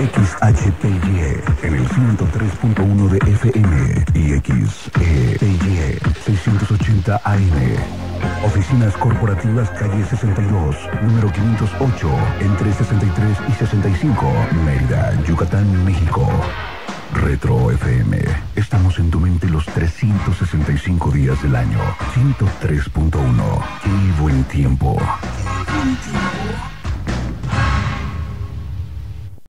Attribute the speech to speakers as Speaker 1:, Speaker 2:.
Speaker 1: XHPY en el 103.1 de FM y XEPY 680 AM. Oficinas corporativas calle 62, número 508, entre 63 y 65, Mérida, Yucatán, México. Retro FM. Estamos en tu mente los 365 días del año. 103.1. Qué buen tiempo.